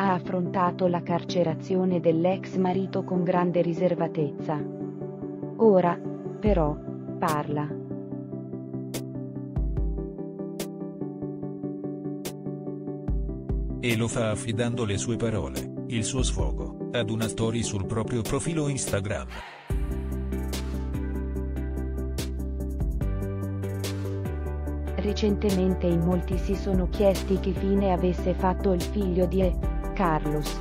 ha affrontato la carcerazione dell'ex marito con grande riservatezza. Ora, però, parla. E lo fa affidando le sue parole, il suo sfogo, ad una story sul proprio profilo Instagram. Recentemente in molti si sono chiesti che fine avesse fatto il figlio di E. Carlos.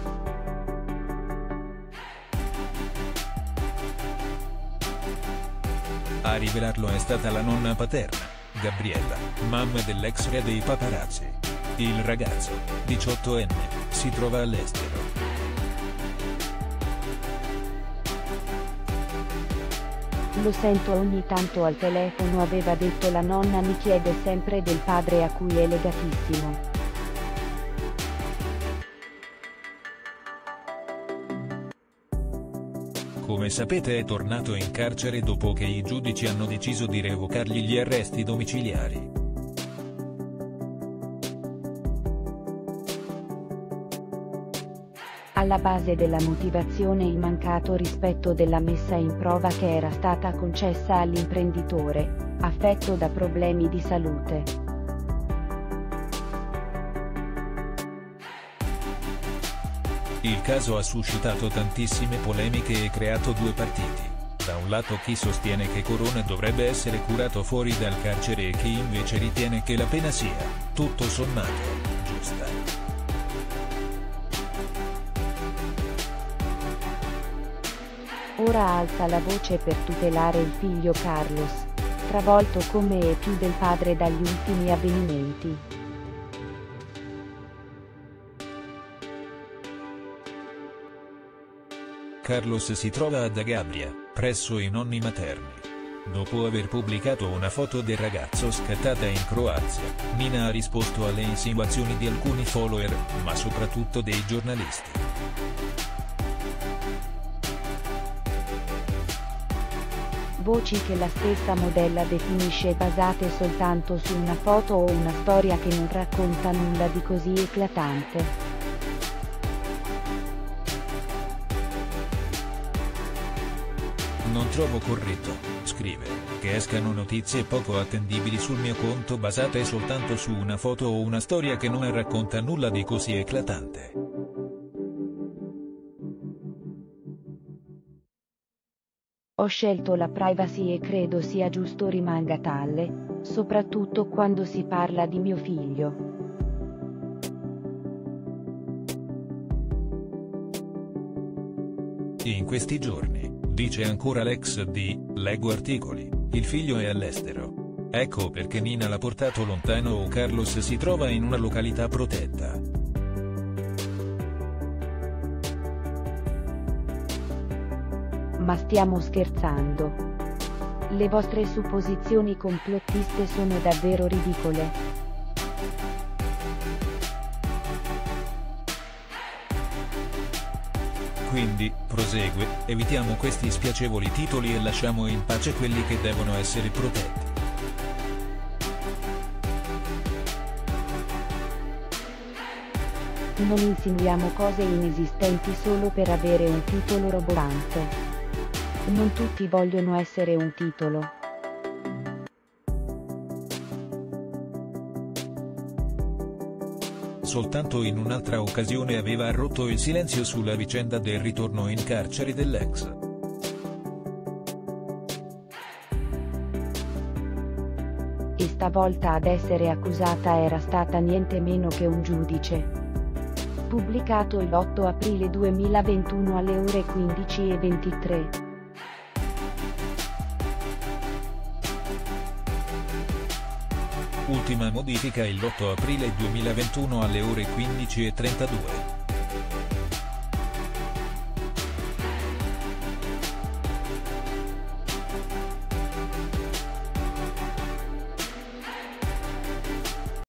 A rivelarlo è stata la nonna paterna, Gabriella, mamma dell'ex re dei paparazzi. Il ragazzo, 18enne, si trova all'estero. Lo sento ogni tanto al telefono aveva detto la nonna mi chiede sempre del padre a cui è legatissimo. Come sapete è tornato in carcere dopo che i giudici hanno deciso di revocargli gli arresti domiciliari. Alla base della motivazione il mancato rispetto della messa in prova che era stata concessa all'imprenditore, affetto da problemi di salute. Il caso ha suscitato tantissime polemiche e creato due partiti. Da un lato chi sostiene che Corona dovrebbe essere curato fuori dal carcere e chi invece ritiene che la pena sia, tutto sommato, giusta. Ora alza la voce per tutelare il figlio Carlos, travolto come e più del padre dagli ultimi avvenimenti. Carlos si trova ad Agabria, presso i nonni materni. Dopo aver pubblicato una foto del ragazzo scattata in Croazia, Nina ha risposto alle insinuazioni di alcuni follower, ma soprattutto dei giornalisti. Voci che la stessa modella definisce basate soltanto su una foto o una storia che non racconta nulla di così eclatante. Non trovo corretto, scrive, che escano notizie poco attendibili sul mio conto basate soltanto su una foto o una storia che non racconta nulla di così eclatante. Ho scelto la privacy e credo sia giusto rimanga tale, soprattutto quando si parla di mio figlio. In questi giorni, dice ancora l'ex di, leggo articoli, il figlio è all'estero. Ecco perché Nina l'ha portato lontano o Carlos si trova in una località protetta. Ma stiamo scherzando. Le vostre supposizioni complottiste sono davvero ridicole. Quindi, prosegue, evitiamo questi spiacevoli titoli e lasciamo in pace quelli che devono essere protetti. Non insinuiamo cose inesistenti solo per avere un titolo roboante. Non tutti vogliono essere un titolo. Soltanto in un'altra occasione aveva rotto il silenzio sulla vicenda del ritorno in carcere dell'ex. E stavolta ad essere accusata era stata niente meno che un giudice. Pubblicato il 8 aprile 2021 alle ore 15.23. Ultima modifica il 8 aprile 2021 alle ore 15.32.